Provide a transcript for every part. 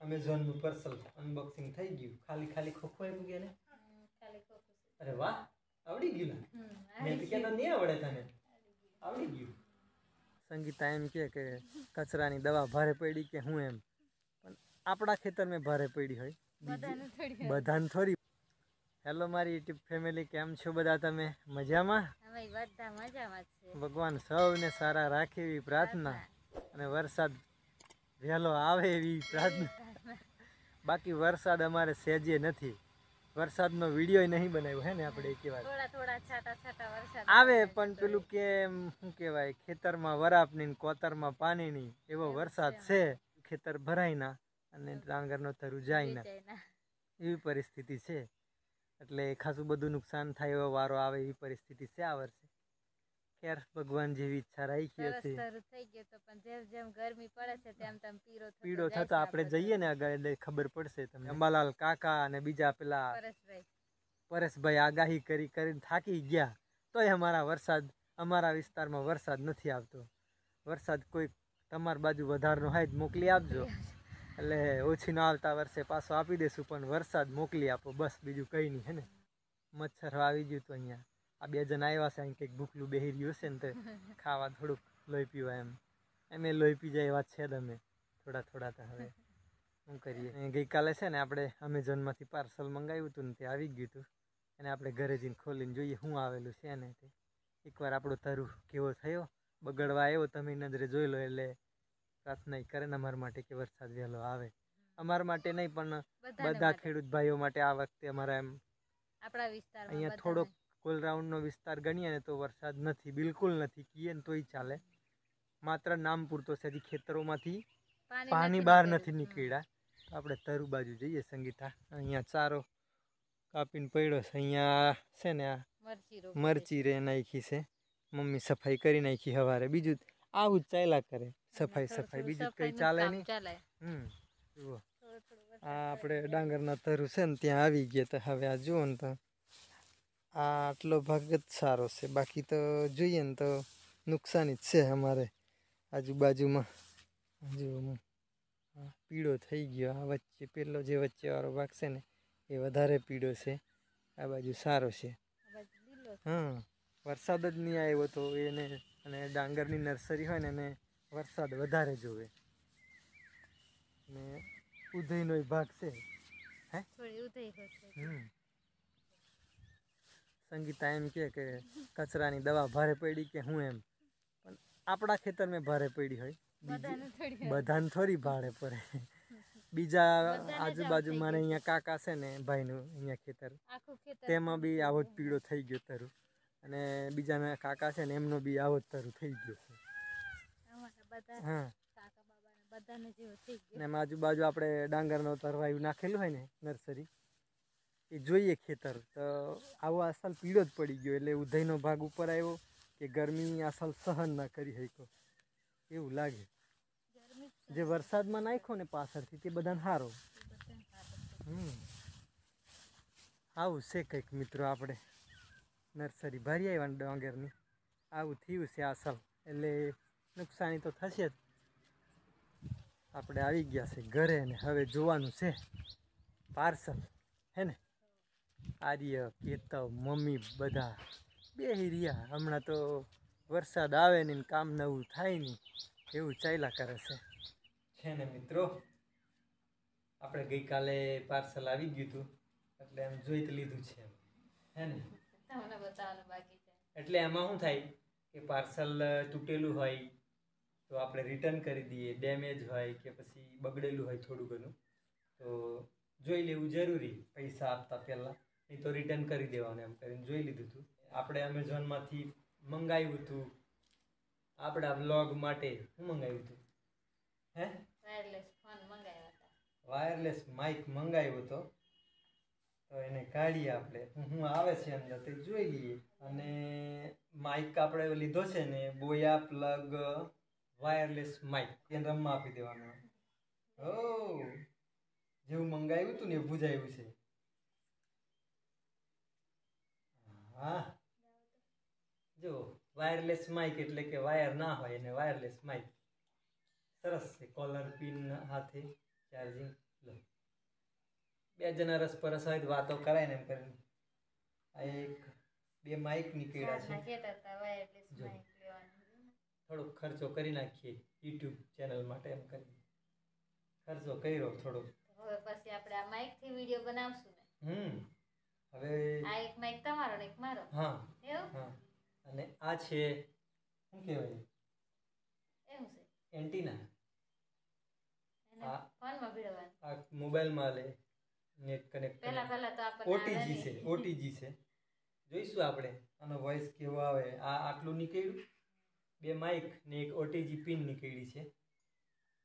અમેઝોનનું parcel unboxing થઈ ગયું. ખાલી ખાલી ખોખો આપ્યું ગયા ને. અરે વાહ આવડી ગયું ને? મેં તો કહેતો નહીં આવડે તને. આવડી ગયું. સંગીતા એમ કે કે કચરાની દવા ભારે પડી કે હું એમ. પણ આપણા ખેતરમાં ભારે પડી હોય. બધાને થોડી હેલો મારી યુટ્યુબ ફેમિલી કેમ છો બધા તમે? મજામાં? ભગવાન સૌને સારા રાખે એવી પ્રાર્થના. અને વરસાદ વહેલો આવે એવી પ્રાર્થના. બાકી વરસાદ અમારે સહેજે નથી. વરસાદનો વીડિયો નહીં બનાવ્યો હે ને આપણે એક વાર આવે પણ પેલું કે શું કહેવાય ખેતરમાં વરાપની ને કોતરમાં પાણીની એવો વરસાદ છે. ખેતર ભરાય ના અને ડાંગરનો થરું જાય ના. એવી પરિસ્થિતિ છે. એટલે ખાસું બધું નુકસાન થાય એવો વારો આવે એવી પરિસ્થિતિ છે આ વર્ષે. ખેર ભગવાન જેવી ઈચ્છા રાખી હતી. તરું થઈ ગયો તો પણ જેમ જેમ ગરમી પડે છે તેમ તેમ પીળો થતો પીળો થતો આપણે જઈએ ને આગળ એટલે ખબર પડશે તમને. અંબાલાલ કાકા અને બીજા પેલા પરેશભાઈ. પરેશભાઈ આગાહી કરી કરીને થાકી ગયા. તોય અમારા વરસાદ અમારા વિસ્તારમાં વરસાદ નથી આવતો. વરસાદ કોઈ તમારી બાજુ વધારનો હોય જ મોકલી આપજો. એટલે ઓછી ન આવતા વર્ષે પાછો આપી દેશું પણ વરસાદ મોકલી આપો. બસ બીજું કંઈ નહીં હે ને? મચ્છર આવી ગયું તો અહીંયા. આ બે જણ આવ્યા છે અહીં કંઈક ભૂખલું બેહી રહ્યું છે ને તે ખાવા થોડુંક લોહી પીવા એમ. એમ એ લોહી પી જાય એવા છે અમે થોડા થોડા તો હવે. શું કરીએ? ગઈકાલે છે ને આપણે અમેઝોનમાંથી પાર્સલ મંગાવ્યું હતું ને તે આવી ગયું હતું. અને આપણે ઘરે જઈને ખોલીને જોઈએ શું આવેલું છે ને તે. એકવાર આપણો તરુ કેવો થયો? બગડવા આવ્યો તમે નજરે જોઈ લો એટલે પ્રાર્થના કરે ને અમારા માટે કે વરસાદ વહેલો આવે. અમારા માટે નહીં પણ બધા ખેડૂત ભાઈઓ માટે આ વખતે અમારા એમ આપણા વિસ્તારમાં અહીંયા થોડોક કોલરાઉન્ડનો વિસ્તાર ગણીએ ને તો વરસાદ નથી બિલકુલ નથી કીએ ને તોય ચાલે. માત્ર નામ પૂરતો છે હજી ખેતરોમાંથી. પાણી બહાર નથી નીકળ્યા. તો આપણે તરુ બાજુ જઈએ સંગીતા. અહીંયા ચારો કાપીને પડ્યો છે. અહીંયા છે ને આ મરચી રે નાખી છે. મમ્મી સફાઈ કરી નાખી સવારે બીજું આવું જ ચાલ્યા કરે. સફાઈ સફાઈ. બીજું કંઈ ચાલે નહીં? હમ. જુઓ. આ આપણે ડાંગરના તરુ છે ને ત્યાં આવી ગયા તો હવે આ જુઓ ને તો આ આટલો ભાગ જ સારો છે. બાકી તો જોઈએ ને તો નુકસાની જ છે અમારે આજુબાજુમાં. જો પીળો થઈ ગયો. આ વચ્ચે પેલો જે વચ્ચેવાળો ભાગ છે ને એ વધારે પીળો છે. આ બાજુ સારો છે. હા વરસાદ જ નહીં આવ્યો તો એને અને ડાંગરની નર્સરી હોય ને એને વરસાદ વધારે જોવે. ને ઉધઈનો ભાગ છે. હે? ઉધઈ હમ. સંગીતા એમ કે કે કચરાની દવા ભારે પડી કે હું એમ. પણ આપણા ખેતર મેં ભારે પડી હોય. બધાને થોડી ભારે પડે. બીજા આજુબાજુ મારે અહીંયા કાકા છે ને ભાઈનું અહીંયા ખેતર. તેમાં બી આવો જ પીળો થઈ ગયો તરું. અને બીજાના કાકા છે ને એમનો બી આવો જ તરું થઈ ગયો છે. હા. ને આજુબાજુ આપણે ડાંગરનો તરવાયું નાખેલું હોય ને નર્સરી. એ જોઈએ ખેતર. તો આવો આસલ પીળો જ પડી ગયો. એટલે ઉધઈનો ભાગ ઉપર આવ્યો કે ગરમી અસલ સહન ના કરી શક્યો. એવું લાગે. જે વરસાદમાં નાખ્યો ને પાછળથી તે બધાને સારો. હમ. આવું છે કંઈક મિત્રો આપણે. નર્સરી. ભરી આવ્યા ડાંગરની. આવું થયું છે આસલ એટલે નુકસાની તો થશે જ. આપણે આવી ગયા છે ઘરે ને હવે જોવાનું છે. પાર્સલ. હે ને? આર્ય કેતવ મમ્મી બધા બેહી રહ્યા. હમણાં તો વરસાદ આવે ને કામ નવું થાય નહીં એવું ચાલ્યા કરે છે. છે ને મિત્રો આપણે ગઈકાલે પાર્સલ આવી ગયું હતું એટલે એમ જોઈ તો લીધું છે હે ને? તમને બતાવવાનું બાકી છે. એટલે એમાં શું થાય કે પાર્સલ તૂટેલું હોય તો આપણે રિટર્ન કરી દઈએ ડેમેજ હોય કે પછી બગડેલું હોય થોડું ઘણું તો જોઈ લેવું જરૂરી પૈસા આપતા પહેલાં. નહીં તો રિટર્ન કરી દેવાનું એમ કરીને જોઈ લીધું હતું આપણે અમેઝોનમાંથી મંગાવ્યું હતું આપણા બ્લોગ માટે શું મંગાવ્યું હતું હે? વાયરલેસ ફોન મંગાવ્યો હતા. વાયરલેસ માઇક મંગાવ્યો હતો તો એને કાઢીએ આપણે. હું આવે છે અંદર તે જોઈ લઈએ. અને માઇક આપણે લીધો છે ને બોયા પ્લગ વાયરલેસ માઇક એને રમવા આપી દેવાનો. ઓ જેવું મંગાવ્યું હતું ને એ બુજાયું છે. હા. જો વાયરલેસ માઇક એટલે કે વાયર ના હોય એને વાયરલેસ માઇક સરસ છે કોલર પિન હાથે ચાર્જિંગ લો. બે જણા રસ પરસ હોય તો વાતો કરાય ને એમ કરીને. આ એક બે માઇક નીકળ્યા છે. થોડોક ખર્ચો કરી નાખીએ યુટ્યુબ ચેનલ માટે એમ કરીને. ખર્ચો કર્યો થોડોક. હવે પછી આપણે આ માઇકથી વીડિયો બનાવશું ને. હમ. હવે આ એક માઇક તમારો ને એક મારો. હા એવું? હા. અને આ છે શું કહેવાય? એવું છે. એન્ટીના. એને આ- ફોનમાં ભીડવાનું. આ મોબાઈલમાં લે નેટ કનેક્ટ પહેલા પહેલા તો ઓટીજી છે ઓટીજી છે. જોઈશું આપણે આનો વોઇસ કેવો આવે. આ આટલું નીકળ્યું. બે માઇક ને એક ઓટીજી પિન નીકળી છે.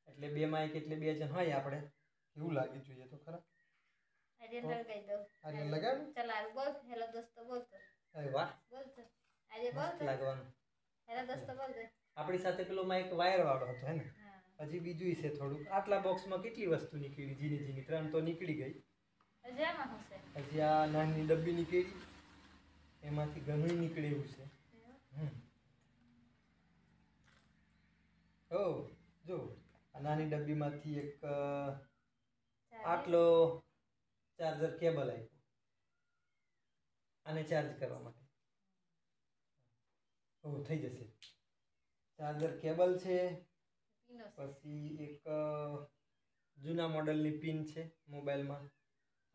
એટલે બે માઇક એટલે બે જણ હોય આપણે. એવું લાગી જોઈએ તો ખરા? આજે લગાઈ દઉં. આજે લગાડું. ચલાવ બોલ. હેલો દોસ્તો બોલતો અરે વાહ. બોલતો આજે બોલતો લાગવાનું. હેલો દોસ્તો બોલતો આપણી સાથે પેલો એક વાયર વાળો હતો હે ને? હજી બીજું છે થોડુંક. આટલા બોક્સમાં કેટલી વસ્તુ નીકળી? ઝીણી ઝીણી. ત્રણ તો નીકળી ગઈ. હજી આમાં શું હજી આ નાની ડબ્બી નીકળી. એમાંથી ઘણું નીકળે એવું છે. ઓ જો. આ નાની ડબ્બીમાંથી એક આટલો ચાર્જર કેબલ આપ્યું. આને ચાર્જ કરવા માટે. ઓ થઈ જશે. ચાર્જર કેબલ છે પછી એક જૂના મોડલની પિન છે મોબાઈલમાં.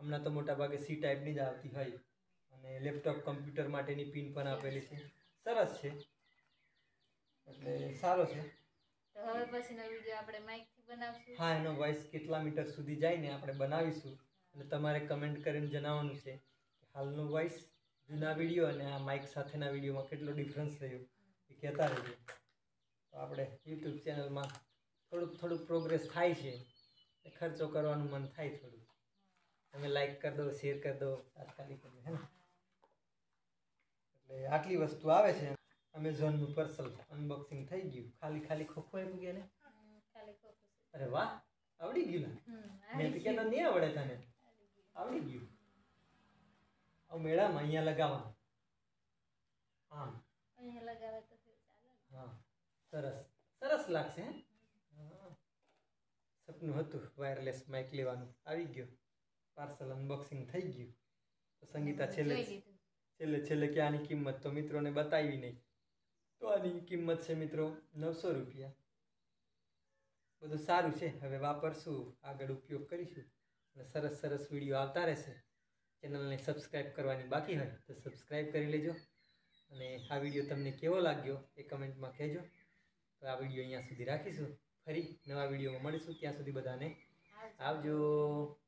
હમણાં તો મોટા ભાગે સી ટાઈપની જ આવતી હોય. અને લેપટોપ કમ્પ્યુટર માટેની પિન પણ આપેલી છે. સરસ છે. એટલે સારો છે. હવે પછીનો વીડિયો આપણે માઇક બનાવશું. હા એનો વોઇસ કેટલા મીટર સુધી જાય ને આપણે બનાવીશું. અને તમારે કમેન્ટ કરીને જણાવવાનું છે હાલનું વોઇસ જૂના વીડિયો અને આ માઇક સાથેના વિડીયોમાં કેટલો ડિફરન્સ થયો એ કહેતા રહેજો. તો આપણે યુટ્યુબ ચેનલમાં થોડુંક થોડુંક પ્રોગ્રેસ થાય છે એ ખર્ચો કરવાનું મન થાય થોડું. તમે લાઈક કરી દો શેર કરી દો તાત્કાલિક કરી દો હે એટલે આટલી વસ્તુ આવે છે. અમેઝોનનું પાર્સલ અનબોક્સિંગ થઈ ગયું. ખાલી ખાલી ખોખો એમ કે ને? અરે વાહ આવડી ગયું ને? મેં તો કહેતા નહીં આવડે તને. આવડી ગયું? હવે મેળામાં અહીંયા લગાવવાનું? આમ? અહીંયા લગાવે તો. હા. સરસ. સરસ લાગશે હે? સપનું હતું વાયરલેસ માઇક લેવાનું. આવી ગયું. પાર્સલ અનબોક્સિંગ થઈ ગયું. તો સંગીતા છેલ્લે છેલ્લે છેલ્લે કે આની કિંમત તો મિત્રોને બતાવી નહીં. તો આની કિંમત છે મિત્રો નવસો રૂપિયા. બધું સારું છે. હવે વાપરશું. આગળ ઉપયોગ કરીશું. અને સરસ સરસ વીડિયો આવતા રહેશે. ચેનલને સબસ્ક્રાઈબ કરવાની બાકી હોય તો સબસ્ક્રાઈબ કરી લેજો. અને આ વીડિયો તમને કેવો લાગ્યો એ કમેન્ટમાં કહેજો. તો આ વીડિયો અહીંયા સુધી રાખીશું. ફરી નવા વિડીયોમાં મળીશું. ત્યાં સુધી બધાને આવજો. આવજો.